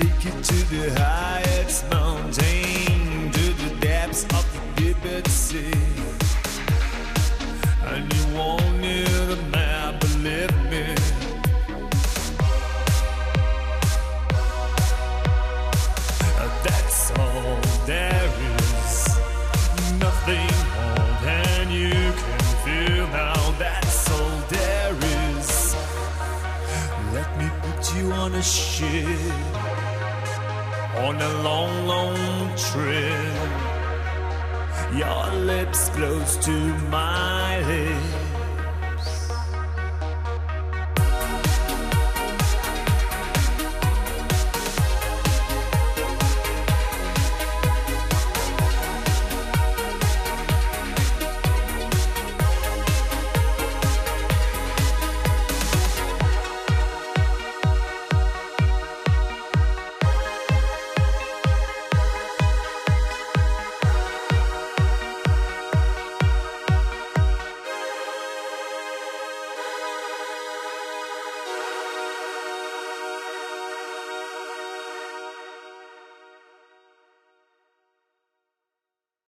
take you to the highest mountain, to the depths of the deepest sea. And you won't need a map, believe me. That's all there is. Nothing more than you can feel now. That's all there is. Let me put you on a ship on a long, long trip. Your lips close to my lips.